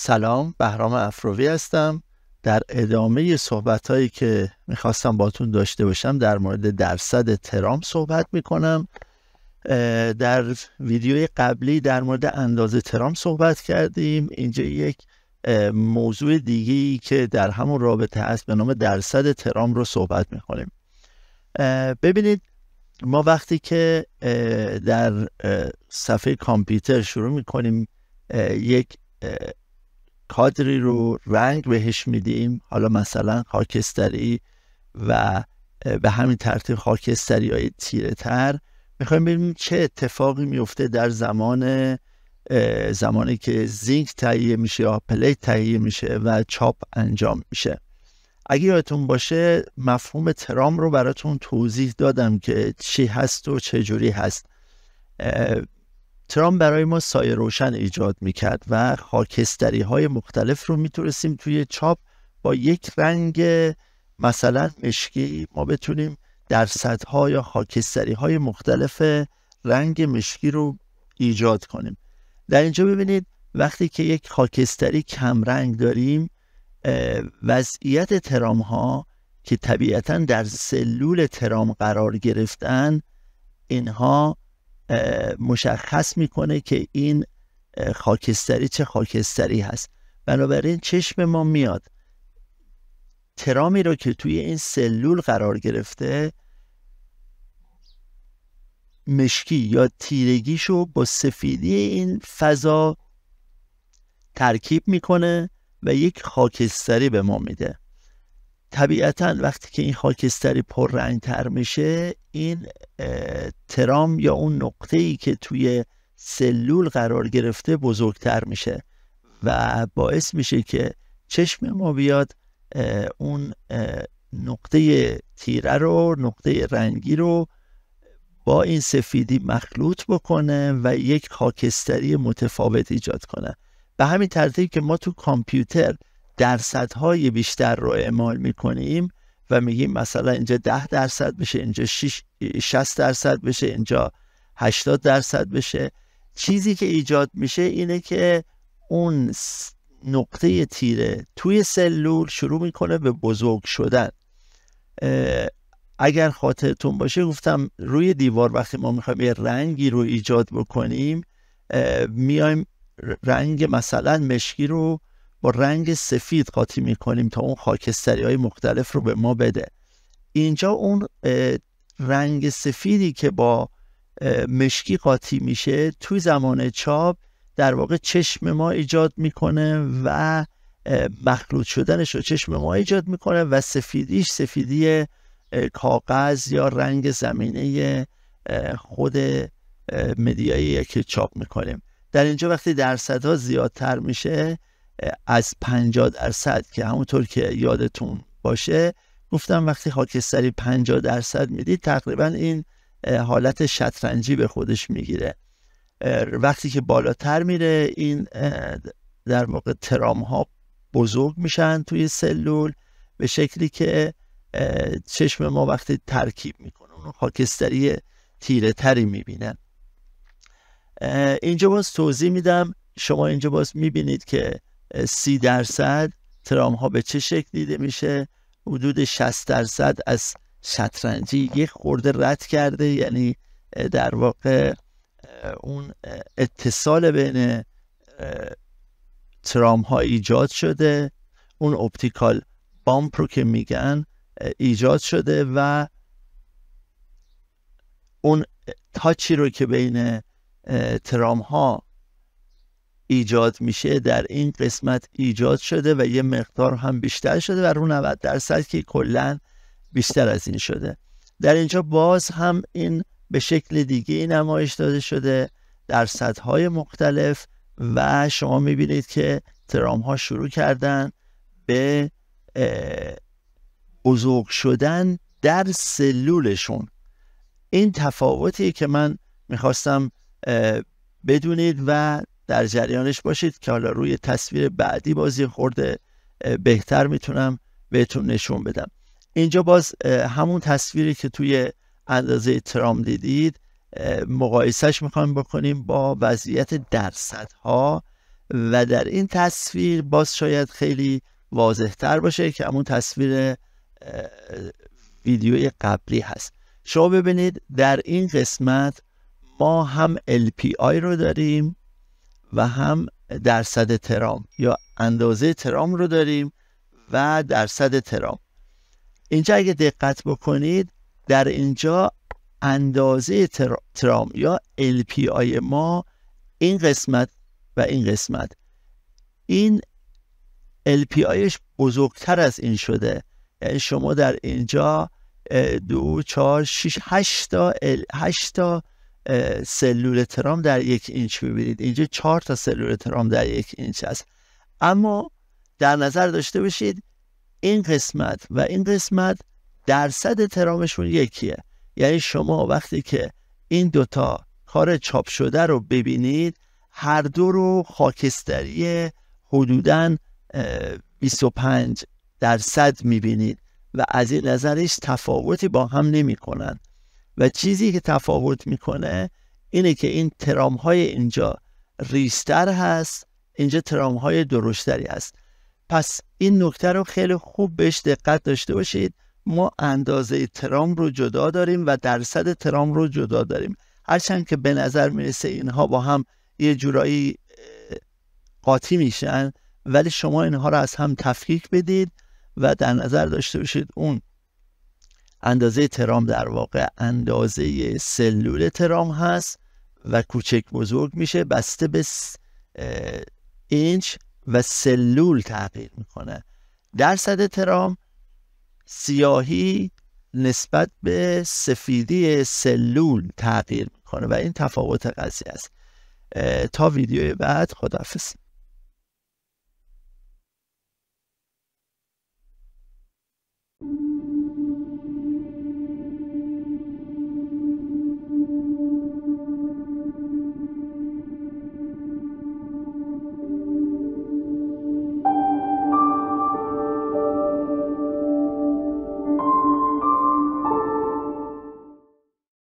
سلام بهرام افروی هستم. در ادامه صحبت هایی که می‌خواستم باتون داشته باشم در مورد درصد ترام صحبت می‌کنم. در ویدیوی قبلی در مورد اندازه ترام صحبت کردیم. اینجا یک موضوع دیگه ای که در همون رابطه هست به نام درصد ترام رو صحبت می‌کنیم. ببینید ما وقتی که در صفحه کامپیوتر شروع می‌کنیم یک کادری رو رنگ بهش میدیم. حالا مثلا خاکستری و به همین ترتیب خاکستری های تیره تر می‌خوایم ببینیم چه اتفاقی میفته در زمان زمانی که زینک تهیه میشه یا پلیت تهیه میشه و چاپ انجام میشه. اگه یادتون باشه مفهوم ترام رو براتون توضیح دادم که چی هست و چه جوری هست ترام برای ما سایه روشن ایجاد می‌کرد و خاکستری های مختلف رو می‌تونستیم توی چاپ با یک رنگ مثلا مشکی ما بتونیم درصدها یا خاکستری های مختلف رنگ مشکی رو ایجاد کنیم. در اینجا ببینید وقتی که یک خاکستری کمرنگ داریم وضعیت ترام ها که طبیعتا در سلول ترام قرار گرفتن اینها مشخص می‌کنه که این خاکستری چه خاکستری هست. بنابراین چشم ما میاد. ترامی رو که توی این سلول قرار گرفته مشکی یا تیرگیشو با سفیدی این فضا ترکیب می‌کنه و یک خاکستری به ما میده. طبیعتا وقتی که این خاکستری پر تر میشه این ترام یا اون نقطه ای که توی سلول قرار گرفته بزرگتر میشه و باعث میشه که چشم ما بیاد اون نقطه تیره رو نقطه رنگی رو با این سفیدی مخلوط بکنه و یک خاکستری متفاوت ایجاد کنه. به همین ترتیب که ما تو کامپیوتر درصدهای بیشتر رو اعمال می‌کنیم و میگیم مثلا اینجا ده درصد بشه اینجا 60 درصد بشه اینجا 80 درصد بشه. چیزی که ایجاد میشه اینه که اون نقطه تیره توی سلول شروع می‌کنه به بزرگ شدن. اگر خاطرتون باشه گفتم روی دیوار وقتی ما می‌خوایم یه رنگی رو ایجاد بکنیم میایم رنگ مثلا مشکی رو با رنگ سفید قاطی می‌کنیم تا اون خاکستری های مختلف رو به ما بده. اینجا اون رنگ سفیدی که با مشکی قاطی میشه توی زمان چاپ در واقع چشم ما ایجاد می‌کنه و مخلوط شدنش رو چشم ما ایجاد می‌کنه و سفیدیش سفیدی کاغذ یا رنگ زمینه خود مدیایی که چاپ می‌کنیم. در اینجا وقتی درصدها زیادتر میشه از 50 درصد که همونطور که یادتون باشه گفتم وقتی خاکستری 50 درصد می‌دید تقریبا این حالت شطرنجی به خودش می‌گیره. وقتی که بالاتر میره این در واقع ترام ها بزرگ میشن توی سلول به شکلی که چشم ما وقتی ترکیب می‌کنه اون خاکستری تیره تری می‌بینن اینجا باز توضیح میدم. شما اینجا باز می‌بینید که سی درصد ترام ها به چه شکل دیده میشه؟ حدود 60 درصد از شطرنجی یک خورده رد کرده یعنی در واقع اون اتصال بین ترام ها ایجاد شده اون اپتیکال بامپ رو که میگن ایجاد شده و اون تاچی رو که بین ترام ها ایجاد میشه در این قسمت ایجاد شده و یه مقدار هم بیشتر شده و رو 90 درصد که کلا بیشتر از این شده. در اینجا باز هم این به شکل دیگه نمایش داده شده در های مختلف و شما می‌بینید که ترام ها شروع کردن به بزرگ شدن در سلولشون. این تفاوتی که من می‌خواستم بدونید و در جریانش باشید که حالا روی تصویر بعدی بازی خورده بهتر می‌تونم بهتون نشون بدم. اینجا باز همون تصویری که توی اندازه ترام دیدید مقایسهش می‌خوایم بکنیم با وضعیت درصدها و در این تصویر باز شاید خیلی واضح تر باشه که همون تصویر ویدیوی قبلی هست. شما ببینید در این قسمت ما هم LPI رو داریم و هم درصد ترام. یا اندازه ترام رو داریم و درصد ترام. اینجا اگه دقت بکنید در اینجا اندازه ترام یا LPI ما این قسمت و این قسمت. این LPIش بزرگتر از این شده. یعنی شما در اینجا دو چهار شیش هشت تا, هشت تا سلول ترام در یک اینچ ببینید. اینجا چهار تا سلول ترام در یک اینچ هست اما در نظر داشته باشید این قسمت و این قسمت درصد ترامشون یکیه. یعنی شما وقتی که این دوتا کار چاپ شده رو ببینید هر دو رو خاکستری حدودا 25 درصد می‌بینید و از این نظرش تفاوتی با هم نمی‌کنن. و چیزی که تفاوت می‌کنه اینه که این ترام های اینجا ریستر هست اینجا ترام های درشتری هست. پس این نکته رو خیلی خوب بهش دقت داشته باشید. ما اندازه ترام رو جدا داریم و درصد ترام رو جدا داریم. هرچند که به نظر می‌رسه اینها با هم یه جورایی قاطی میشن ولی شما اینها رو از هم تفکیک بدید و در نظر داشته باشید اون اندازه ترام در واقع اندازه سلول ترام هست و کوچک بزرگ میشه بسته به اینچ و سلول تغییر می‌کنه. درصد ترام سیاهی نسبت به سفیدی سلول تغییر می‌کنه و این تفاوت قضیه است. تا ویدیو بعد خداحافظ.